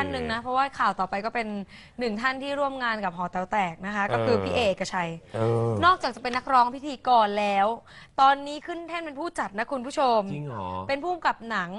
ท่านหนึ่งนะ เพราะว่าข่าวต่อไปก็เป็นหนึ่งท่านที่ร่วมงานกับหอแต๋วแตกนะคะ ก็คือเออพี่เอกชัย เออ นอกจากจะเป็นนักร้องพิธีกรแล้ว ตอนนี้ขึ้นแท่นเป็นผู้จัดนะคุณผู้ชม จริงเหรอ เป็นผู้กำกับหนัง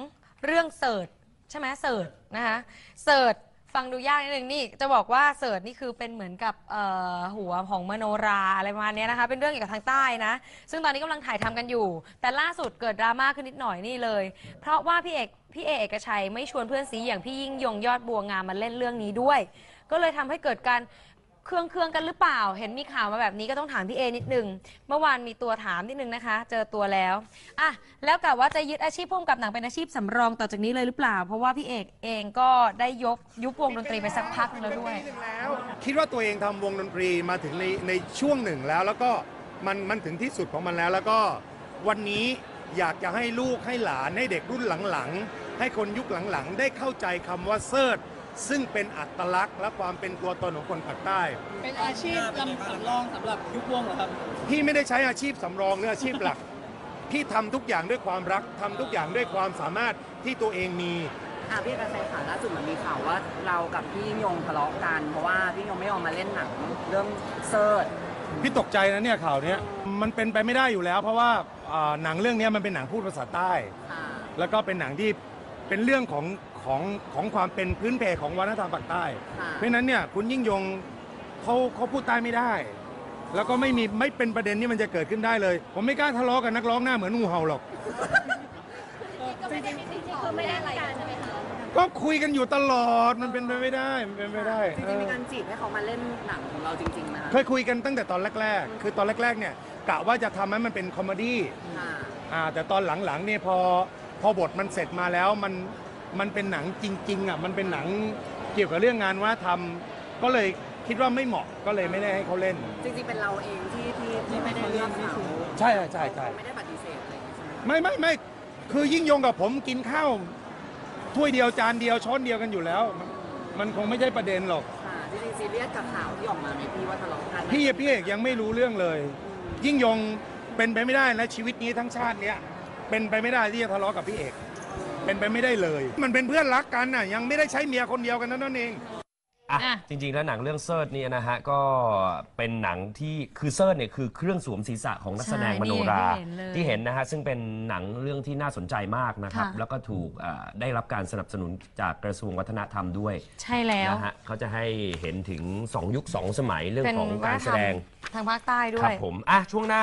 เรื่องเสิร์ชใช่ไหมเสิร์ชนะคะเสิร์ช ฟังดูยากนิดนึงนี่จะบอกว่าเทริดนี่คือเป็นเหมือนกับเอ่อหัวของมโนราอะไรประมาณเนี้ยนะคะ เป็นเรื่องเกี่ยวกับทางใต้นะ ซึ่งตอนนี้กำลังถ่ายทำกันอยู่ แต่ล่าสุดเกิดดราม่าขึ้นนิดหน่อยนี่เลย เพราะว่าพี่เอกพี่เอกเอกชัยไม่ชวนเพื่อนซีอย่างพี่ยิ่งยงยอดบัวงามมาเล่นเรื่องนี้ด้วย ก็เลยทำให้เกิดการ เครื่องเครื่องกันหรือเปล่า เห็นมีข่าวมาแบบนี้ก็ต้องถามพี่เอนิดนึง เมื่อวานมีตัวถามนิดนึงนะคะ เจอตัวแล้วอะแล้วกะว่าจะยึดอาชีพพุ่มกับหนังเป็นอาชีพสำรองต่อจากนี้เลยหรือเปล่า เพราะว่าพี่เอกเองก็ได้ยกยุบวงดนตรีไปสักพักหนึงแล้วด้วย คิดว่าตัวเองทำวงดนตรีมาถึงในในช่วงหนึ่งแล้ว แล้วก็มันมันถึงที่สุดของมันแล้ว แล้วก็วันนี้อยากจะให้ลูกให้หลานให้เด็กรุ่นหลังๆ ให้คนยุคหลังๆ ได้เข้าใจคำว่าเซิร์ช ซึ่งเป็นอัตลักษณ์และความเป็นตัวตนของคนภาคใต้ เป็นอาชีพลำสำรองสำหรับยุควงเหรอครับ พี่ไม่ได้ใช้อาชีพสำรองหรืออาชีพหลัก พี่ทำทุกอย่างด้วยความรักทำทุกอย่างด้วยความสามารถที่ตัวเองมี อะพี่กระแสข่าวล่าสุดมันมีข่าวว่าเรากับพี่ยิ่งยงทะเลาะกัน เพราะว่าพี่ยงไม่ยอมมาเล่นหนังเรื่องเซิร์ชพี่ตกใจนะเนี่ยข่าวเนี้ยมันเป็นไปไม่ได้อยู่แล้ว เพราะว่าอ่าหนังเรื่องเนี้ยมันเป็นหนังพูดภาษาใต้ ค่ะแล้วก็เป็นหนังที่เป็นเรื่องของ ของของความเป็นพื้นเพของวัฒนธรรมภาคใต้ ค่ะ เพราะฉะนั้นเนี่ยคุณยิ่งยงเขาเขาพูดใต้ไม่ได้ แล้วก็ไม่มีไม่เป็นประเด็นที่มันจะเกิดขึ้นได้เลย ผมไม่กล้าทะเลาะกับนักร้องหน้าเหมือนงูเห่าหรอกก็คุยกันอยู่ตลอดมันเป็นไปไม่ได้มันเป็นไปไม่ได้จริงๆมีการจีบให้เขามาเล่นหนังของเราจริงๆนะคะเคยคุยกันตั้งแต่ตอนแรก ๆ คือตอนแรกๆเนี่ยกะว่าจะทำให้มันเป็นคอมเมดี้ ค่ะ อ่าแต่ตอนหลังๆเนี่ยพอพอบทมันเสร็จมาแล้วมัน มันเป็นหนังจริงๆอะมันเป็นหนังเกี่ยวกับเรื่องงานว่าทำก็เลยคิดว่าไม่เหมาะก็เลยไม่ได้ให้เขาเล่น จริงๆ เป็นเราเองที่ที่ที่ไม่ได้เลือกเขาใช่ใช่ใช่ไม่ได้ปฏิเสธอะไรอย่างเงี้ยใช่ไหมไม่ไม่ไม่คือยิ่งยงกับผมกินข้าวถ้วยเดียวจานเดียวช้อนเดียวกันอยู่แล้ว มันมันคงไม่ใช่ประเด็นหรอก ค่ะจริงๆซีเรียสกับข่าวที่ออกมาไหมพี่ว่าทะเลาะกันพี่พี่เอกยังไม่รู้เรื่องเลย ยิ่งยงเป็นไปไม่ได้และชีวิตนี้ทั้งชาติเนี้ยเป็นไปไม่ได้ที่จะทะเลาะกับพี่เอก เป็นไปไม่ได้เลย มันเป็นเพื่อนรักกันน่ะยังไม่ได้ใช้เมียคนเดียวกันเท่านั้นเอง อะอะ จริง ๆ แล้วหนังเรื่องเทริดเนี่ยนะฮะ ก็เป็นหนังที่คือเทริดเนี่ยคือเครื่องสวมศีรษะของนักแสดงใช่มโนรานี่ที่เห็นนะฮะ ซึ่งเป็นหนังเรื่องที่น่าสนใจมากนะครับ ค่ะ แล้วก็ถูกอ่าได้รับการสนับสนุนจากกระทรวงวัฒนธรรมด้วยใช่แล้ว นะฮะเขาจะให้เห็นถึง 2 ยุค 2 สมัยเรื่องเป็นของวักาฒรนแสธรรมดงทางภาคใต้ด้ครัวบยผมอะช่วงหน้า